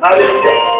Hadi.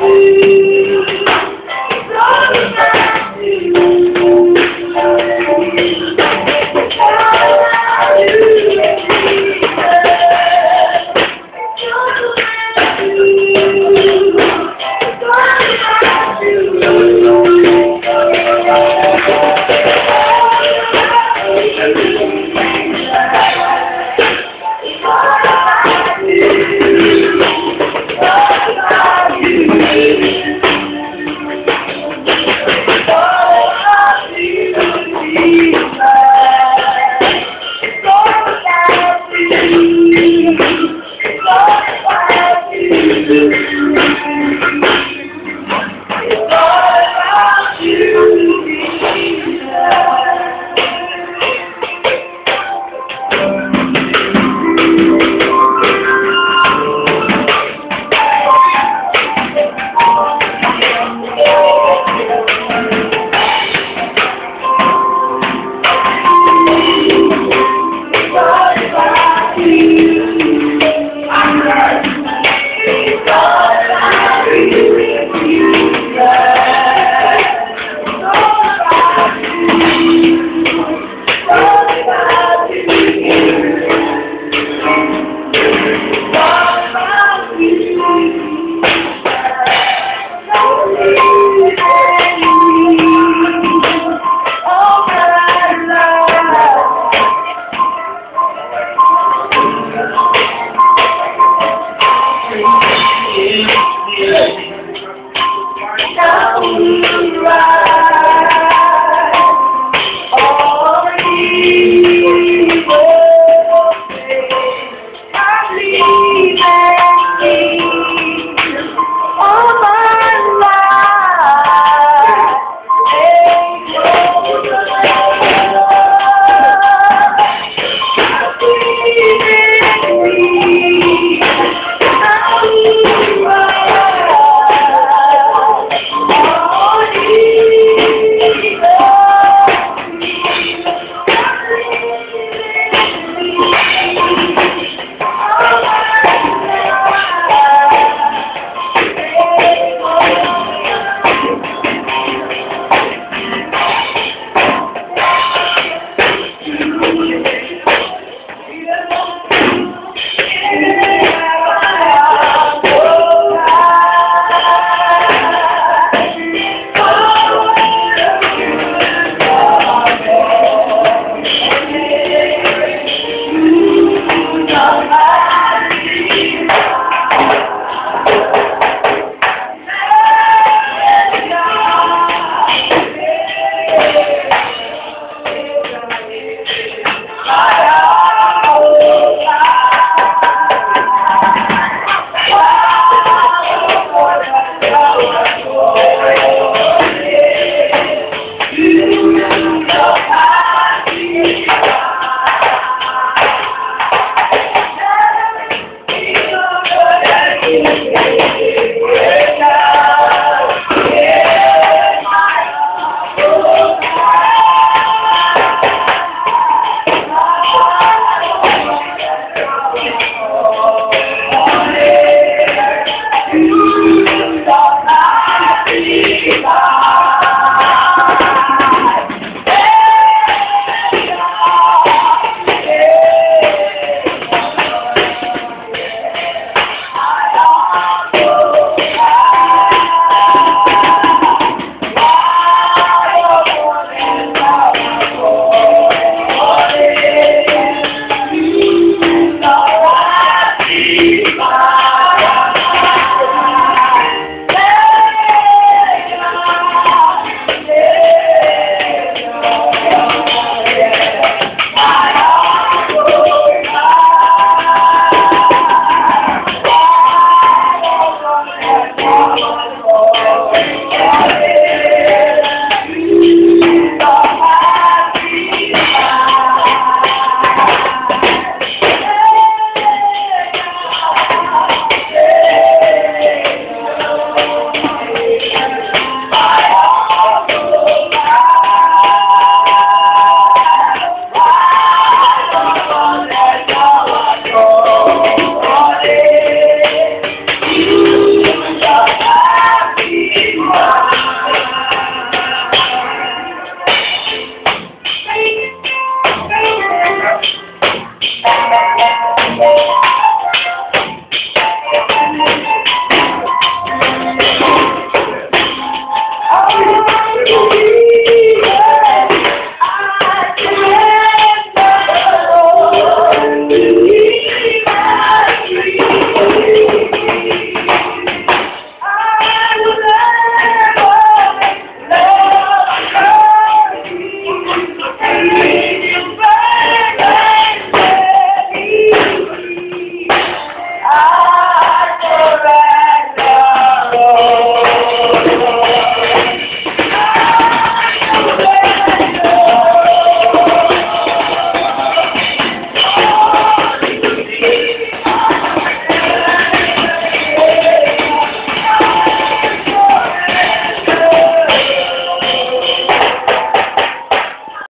Thank you. music.